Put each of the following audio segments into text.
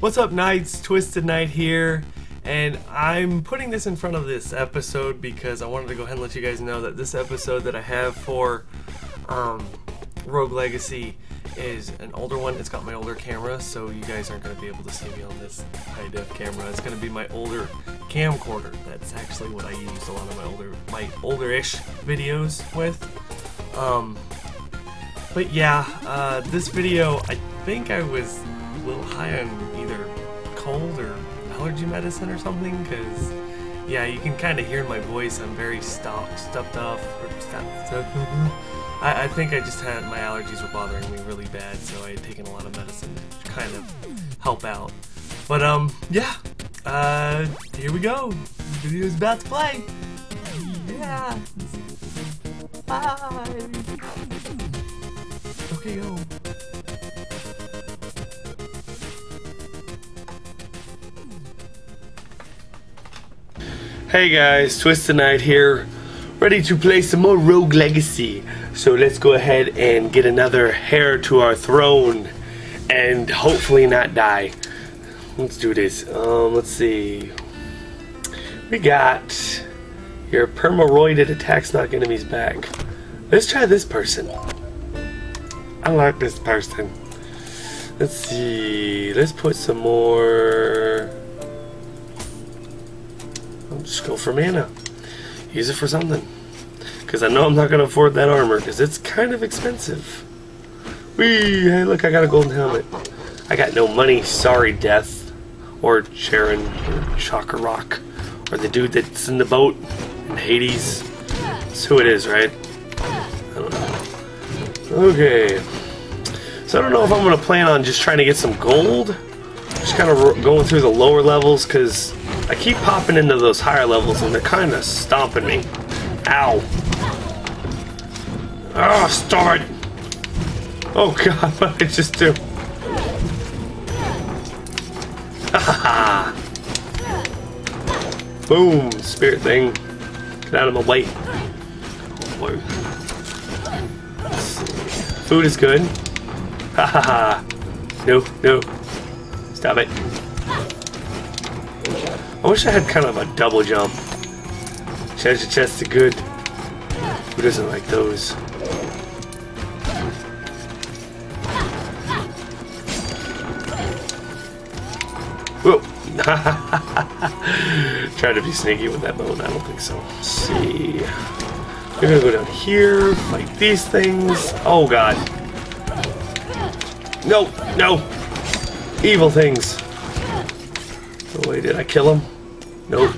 What's up, Knights? Twisted Knight here, and I'm putting this in front of this episode because I wanted to go ahead and let you guys know that this episode that I have for um, Rogue Legacy is an older one. It's got my older camera, so you guys aren't going to be able to see me on this high def camera. It's going to be my older camcorder. That's actually what I use a lot of my older, my older-ish videos with. Um, but yeah, uh, this video, I think I was a little high on cold or allergy medicine or something, because, yeah, you can kind of hear my voice I'm very stuffed, stuffed up, or stuffed, I, I think I just had, my allergies were bothering me really bad, so I had taken a lot of medicine to kind of help out. But, um, yeah, uh, here we go. The video's about to play. Yeah. Bye. Okay, go. Hey guys, Twisted Knight here, ready to play some more Rogue Legacy. So let's go ahead and get another heir to our throne and hopefully not die. Let's do this. Um, let's see. We got your permaroided attacks knock enemies back. Let's try this person. I like this person. Let's see. Let's put some more. Just go for mana. Use it for something. Because I know I'm not going to afford that armor because it's kind of expensive. Whee! Hey, look, I got a golden helmet. I got no money. Sorry, Death. Or Charon. Or Chakra Rock. Or the dude that's in the boat in Hades. That's who it is, right? I don't know. Okay. So I don't know if I'm going to plan on just trying to get some gold. Just kind of going through the lower levels because I keep popping into those higher levels and they're kind of stomping me. Ow. Ah, oh, stop it. Oh god, what did I just do? Ha Boom, spirit thing. Get out of my way. Food is good. Ha ha ha. No, no. Stop it. Wish I had kind of a double jump. Treasure chest are good. Who doesn't like those? Whoa! Trying to be sneaky with that bone. I don't think so. Let's see. We're gonna go down here, fight these things. Oh god. No, no. Evil things. Oh wait, did I kill him? Nope.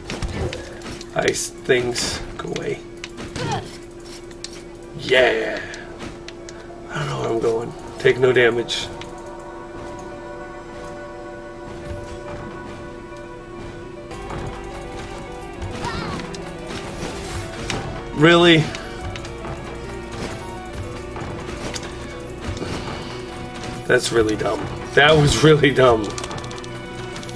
Ice things. Go away. Yeah. I don't know where I'm going. Take no damage. Really? That's really dumb. That was really dumb.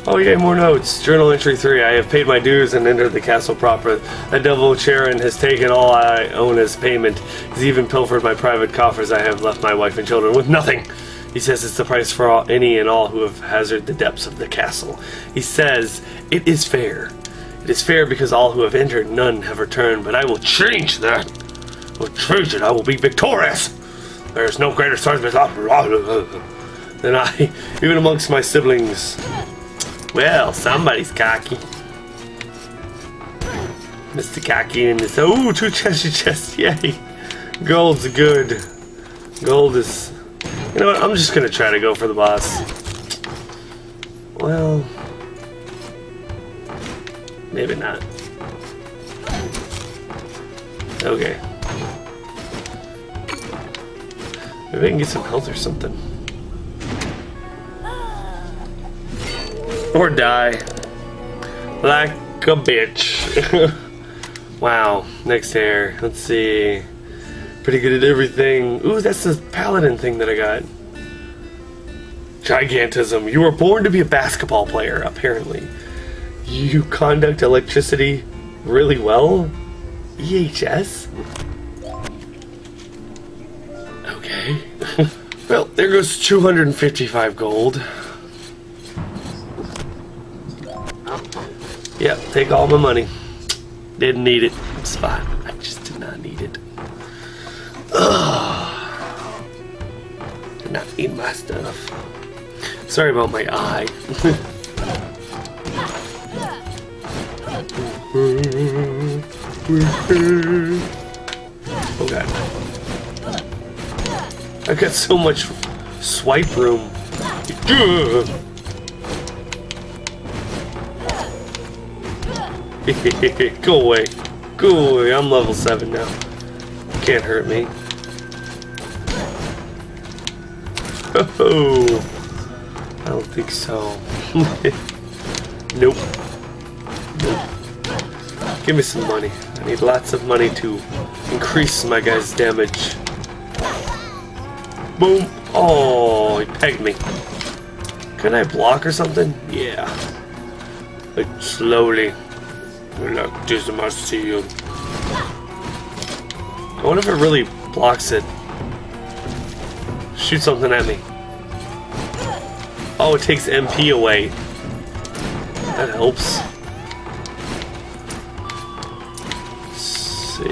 Oh yay, more notes. Journal entry 3. I have paid my dues and entered the castle proper. That devil Charon has taken all I own as payment. He's even pilfered my private coffers. I have left my wife and children with nothing. He says it's the price for all, any and all who have hazarded the depths of the castle. He says it is fair. It is fair because all who have entered, none have returned, but I will change that. I will change it. I will be victorious. There is no greater swordsman than I, even amongst my siblings. Well, somebody's cocky. Mr. Cocky in this. Oh, two treasure chests. Yay. Gold's good. Gold is. You know what? I'm just to try to go for the boss. Well. Maybe not. Okay. Maybe I can get some health or something. Or die. Like a bitch. wow. Next hair. Let's see. Pretty good at everything. Ooh, that's the paladin thing that I got. Gigantism. You were born to be a basketball player, apparently. You conduct electricity really well? EHS? Okay. well, there goes 255 gold. Yep, take all my money. Didn't need it. It's fine. I just did not need it. Ugh. Did not need my stuff. Sorry about my eye. oh god. I got so much swipe room. Go away. Go away. I'm level 7 now. can't hurt me. Oh, I don't think so. nope. Nope. Give me some money. I need lots of money to increase my guy's damage. Boom. Oh, he pegged me. Can I block or something? Yeah. Like, slowly. This must see you. I wonder if it really blocks it. Shoot something at me. Oh, it takes MP away. That helps. See.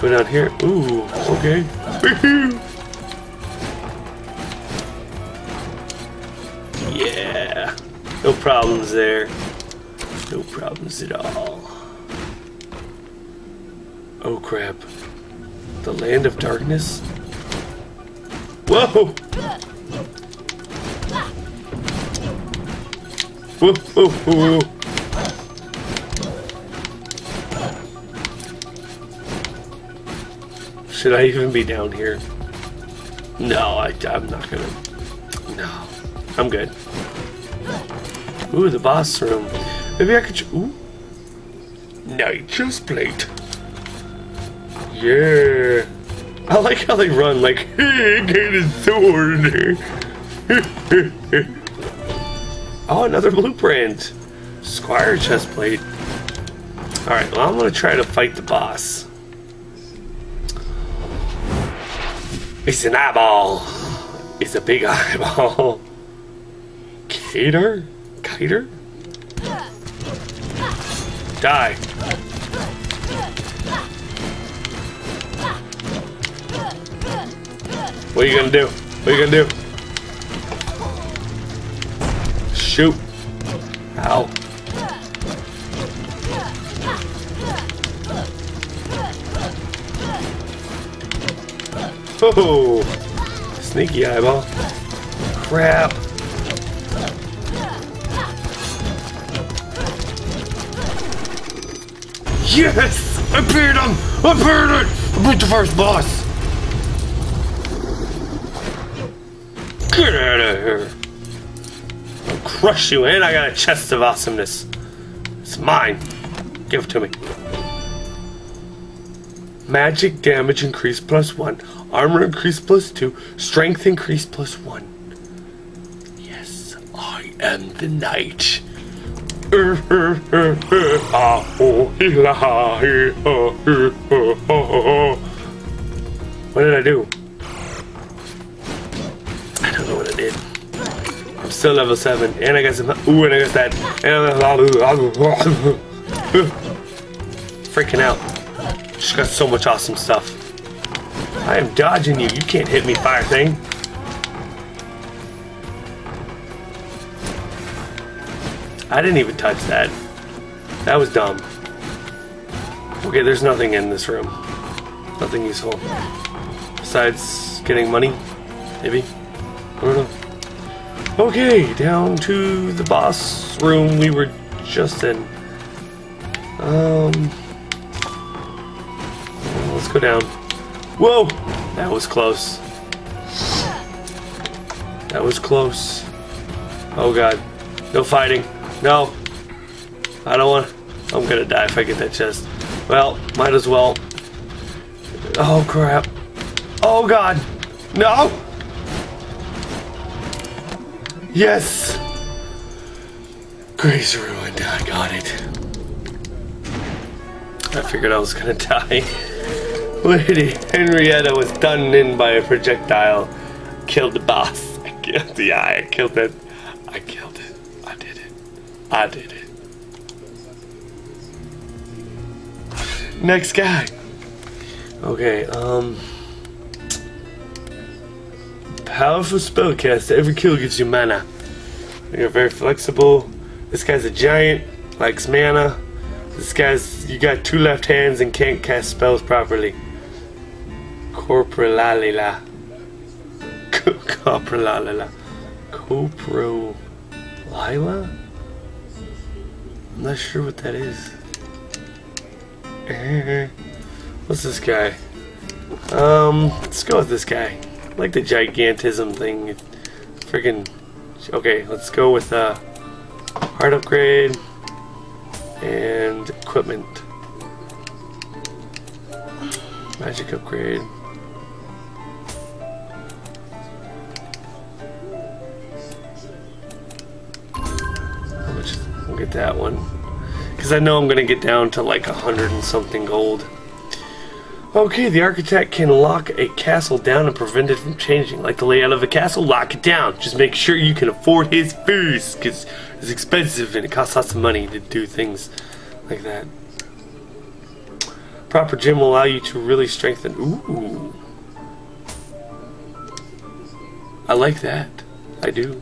Go down here. Ooh, okay. yeah. No problems there. No problems at all. Oh crap. The land of darkness? Whoa! Whoa, whoa, whoa, whoa. Should I even be down here? No, I, I'm not gonna. No. I'm good. Ooh, the boss room. Maybe I could. Ooh. Nature's plate. Yeah. I like how they run like, hey, get his sword. oh, another blueprint. Squire chest plate. Alright, well, I'm going to try to fight the boss. It's an eyeball. It's a big eyeball. Cater? Kiter? Die. What are you gonna do? What are you gonna do? Shoot. Ow. Oh, sneaky eyeball. Crap. Yes! I beat him! I beat it! I beat the first boss! Get out of here! I'll crush you, and I got a chest of awesomeness. It's mine. Give it to me. Magic damage increase plus one. Armor increase plus two. Strength increase plus one. Yes, I am the knight. What did I do? I don't know what I did. I'm still level 7, and I got some. Ooh, and I got that. Freaking out. Just got so much awesome stuff. I am dodging you. You can't hit me, fire thing. I didn't even touch that. That was dumb. Okay, there's nothing in this room. Nothing useful. Besides getting money, maybe? I don't know. Okay, down to the boss room we were just in. Um, let's go down. Whoa! That was close. That was close. Oh god. No fighting. No. I don't want... I'm gonna die if I get that chest. Well, might as well. Oh, crap. Oh, God. No! Yes! Grace ruined. I got it. I figured I was gonna die. Lady Henrietta was done in by a projectile. Killed the boss. I killed the eye. I killed it. I killed. I did it. Next guy. Okay, um. Powerful spellcaster. Every kill gives you mana. You're very flexible. This guy's a giant, likes mana. This guy's. You got two left hands and can't cast spells properly. Corporalalila. Corporalalila. Copro. I'm not sure what that is. What's this guy? Um, let's go with this guy. I like the gigantism thing. Freaking. Okay, let's go with uh, heart upgrade and equipment. Magic upgrade. How much? We'll get that one. Because I know I'm going to get down to like a hundred and something gold. Okay, the architect can lock a castle down and prevent it from changing. Like the layout of a castle, lock it down. Just make sure you can afford his fees, because it's expensive and it costs lots of money to do things like that. Proper gym will allow you to really strengthen. Ooh. I like that. I do.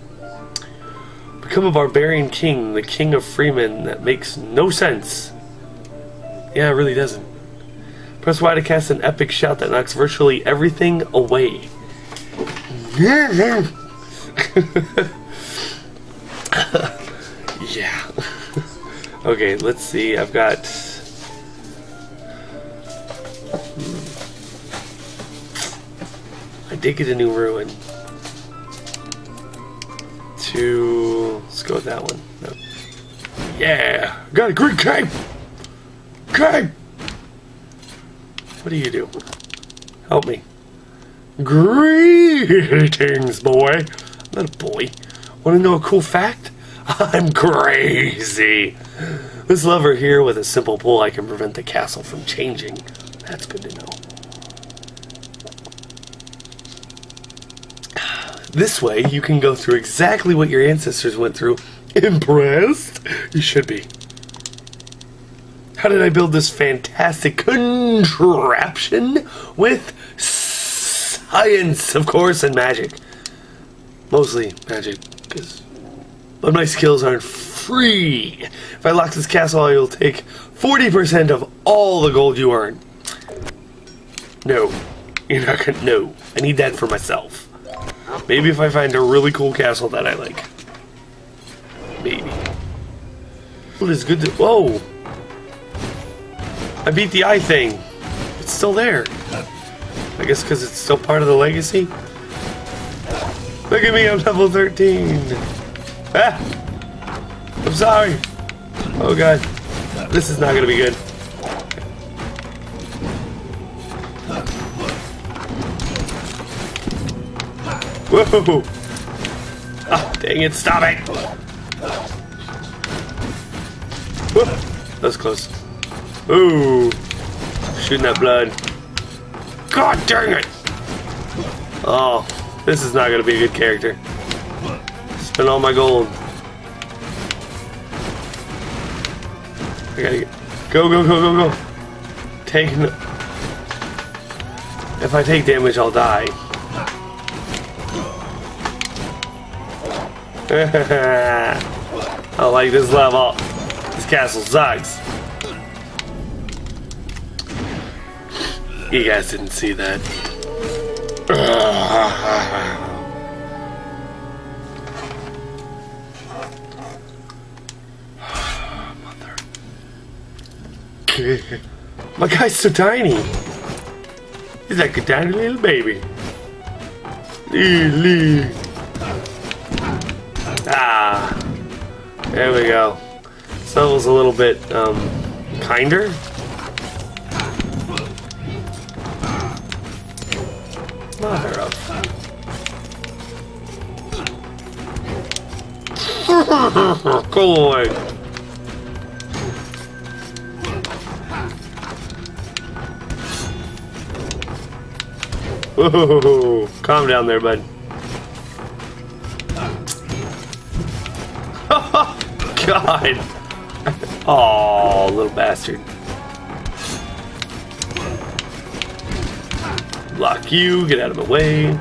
Become a barbarian king, the king of freemen. That makes no sense. Yeah, it really doesn't. Press Y to cast an epic shout that knocks virtually everything away. yeah. okay, let's see. I've got. I did get a new rune. To let's go with that one. Yeah, got a green cape. Cape. What do you do? Help me. Greetings, boy. I'm not a boy. Want to know a cool fact? I'm crazy. This lever here with a simple pull, I can prevent the castle from changing. That's good to know. This way, you can go through exactly what your ancestors went through. Impressed? You should be. How did I build this fantastic contraption? With science, of course, and magic. Mostly magic, because. But my skills aren't free. If I lock this castle, I will take 40% of all the gold you earn. No. You're not gonna. No. I need that for myself. Maybe if I find a really cool castle that I like. Maybe. Well, it's good to. Whoa! I beat the eye thing. It's still there. I guess because it's still part of the legacy. Look at me, I'm level 13. Ah! I'm sorry. Oh god. This is not gonna be good. Whoa! Ah, dang it, stop it! Whoa, that was close. Ooh. Shooting that blood. God dang it! Oh, this is not gonna be a good character. Spend all my gold. I gotta get. Go, go, go, go, go! Take. If I take damage, I'll die. I like this level. This castle sucks. You guys didn't see that. Mother. My guy's so tiny. He's like a tiny little baby. Lee, Ah. There we go. So This level's a little bit, um, kinder. Mother of... Go away. Calm down there, bud. Oh, little bastard. Block you, get out of my way.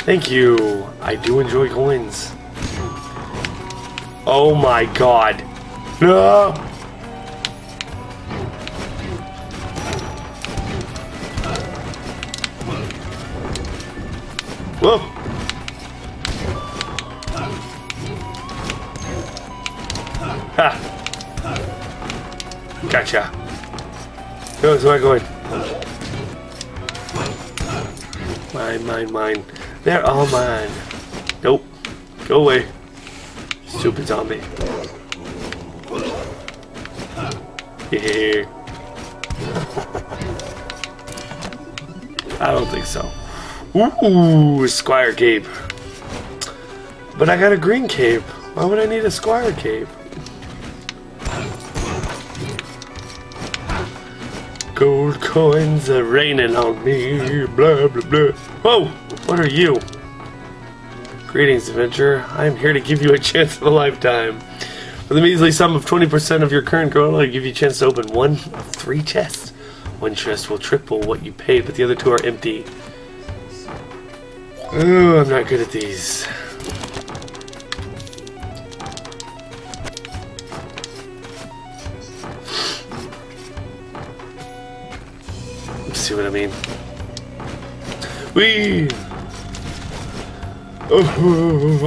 Thank you. I do enjoy coins. Oh my god. No! Whoa! Ha! Gotcha. Where's am I going? Mine, mine, mine. They're all mine. Nope. Go away. Stupid zombie. Yeah. I don't think so. Ooh, Squire Cape. But I got a green cape. Why would I need a Squire Cape? Gold coins are raining on me. Blah, blah, blah. Whoa! What are you? Greetings, adventurer. I am here to give you a chance of a lifetime. For the measly sum of 20% of your current gold, I give you a chance to open one of three chests. One chest will triple what you paid, but the other two are empty. Oh, I'm not good at these. See what I mean? We. Oh, oh, oh,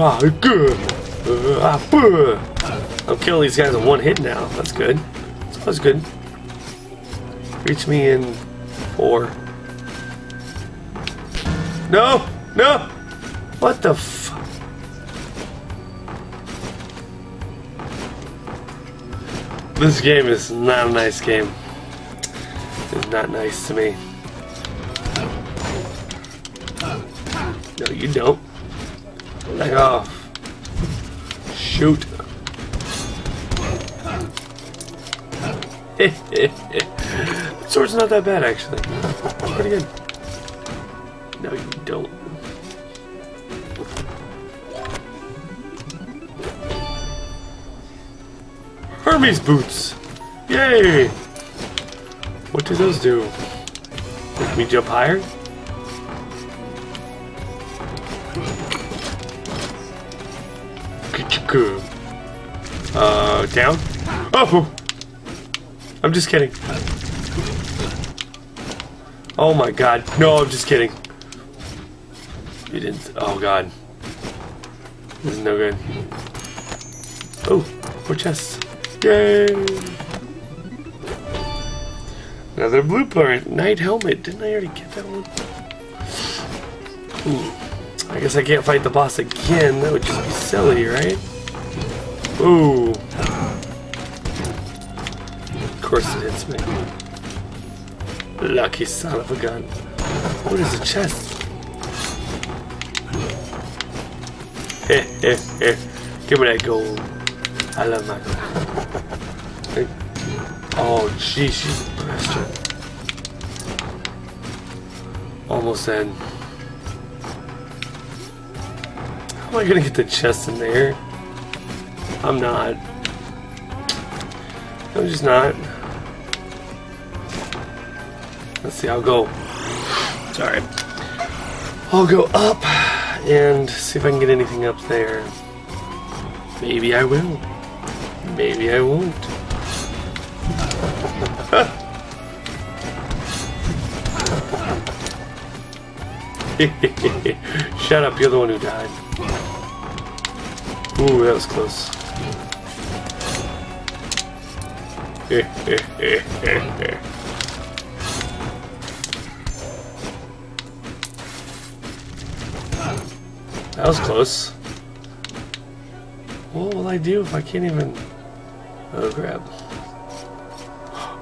ah, uh, ah, I'm killing these guys in one hit now. That's good. That's good. Reach me in four. No! No! What the f... This game is not a nice game. It's not nice to me. No, you don't. Back off. Shoot. Sword's not that bad, actually. Pretty good. No, you don't. Hermes boots! Yay! What do those do? Make me jump higher? Uh, down? Oh! I'm just kidding. Oh my god. No, I'm just kidding. You didn't. Oh god. This is no good. Oh, more chests. Yay! Another blueprint. Knight helmet. Didn't I already get that one? Ooh. I guess I can't fight the boss again. That would just be silly, right? Ooh. Of course it hits me. Lucky son of a gun. What is a chest? Heh heh heh. Give me that gold. I love my gold. Oh, jeez, she's a bastard. Almost in. How am I gonna get the chest in there? I'm not. I'm just not. Let's see, I'll go. Sorry. I'll go up and see if I can get anything up there. Maybe I will. Maybe I won't. Shut up, you're the one who died. Ooh, that was close. That was close. What will I do if I can't even... Oh, grab.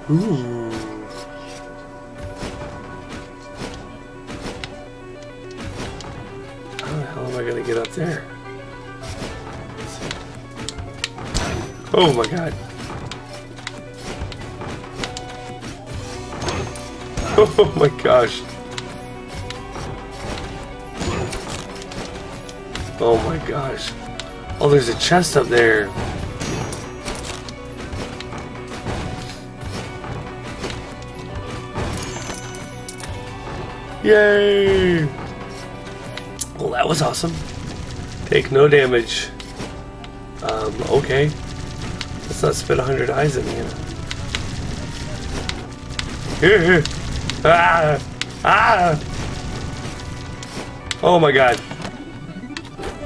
Ooh. How the hell am I gonna get up there? Oh my god. Oh my gosh. Oh my gosh. Oh, there's a chest up there. Yay! Well, that was awesome. Take no damage. Um, okay. Let's not spit a hundred eyes at me. Here. Ah! Ah! Oh my god.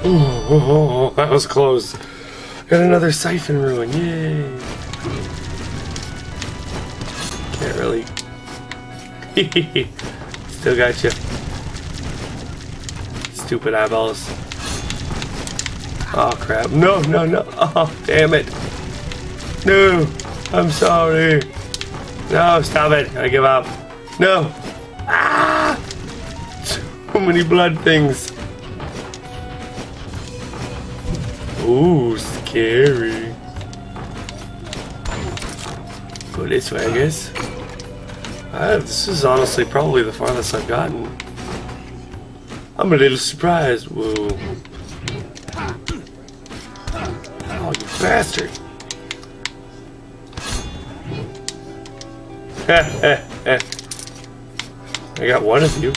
Oh, oh, oh, that was close. Got another siphon rune. Yay! Can't really. Still got you. Stupid eyeballs. Oh crap. No, no, no. Oh, damn it. No. I'm sorry. No, stop it. I give up. No. Ah! So many blood things. Ooh, scary. Go this way, I guess. Uh, this is honestly probably the farthest I've gotten. I'm a little surprised. Whoa. Oh, you bastard. I got one of you.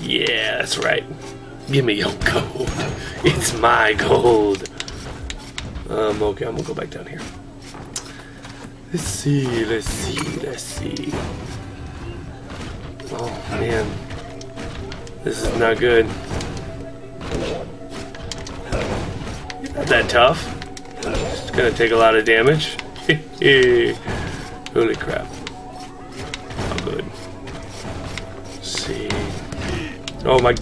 Yeah, that's right. Give me your gold. It's my gold. Um, okay, I'm gonna go back down here. Let's see, let's see, let's see. Oh, man. This is not good. Not that tough. It's gonna take a lot of damage. Holy crap. Oh, good. Let's see. Oh my.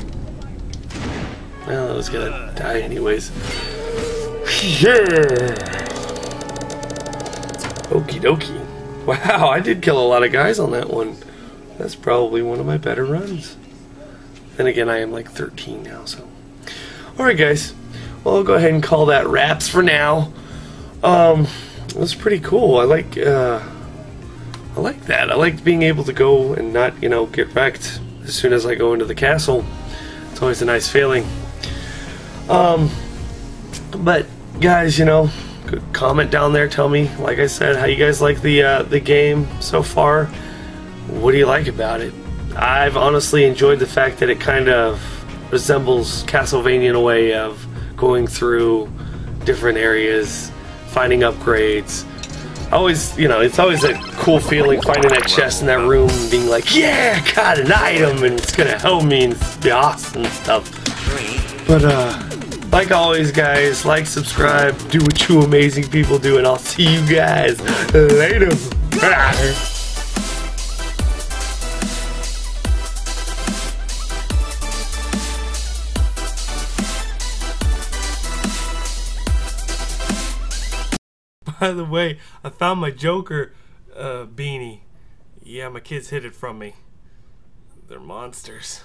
Well, I was gonna die anyways. Yeah. Okie dokie. Wow, I did kill a lot of guys on that one. That's probably one of my better runs. Then again, I am like 13 now, so. Alright, guys. Well, I'll go ahead and call that wraps for now. Um, was pretty cool. I like, uh, I like that. I like being able to go and not, you know, get wrecked as soon as I go into the castle. It's always a nice feeling. Um, but guys, you know, comment down there. Tell me, like I said, how you guys like the uh, the game so far. What do you like about it? I've honestly enjoyed the fact that it kind of resembles Castlevania in a way of going through different areas, finding upgrades. Always, you know, it's always a cool feeling finding that chest in that room and being like, yeah, I got an item and it's gonna help me and be awesome and stuff. But, uh, like always, guys, like, subscribe, do what you amazing people do, and I'll see you guys later. Bye. By the way, I found my Joker uh, beanie. Yeah, my kids hid it from me. They're monsters.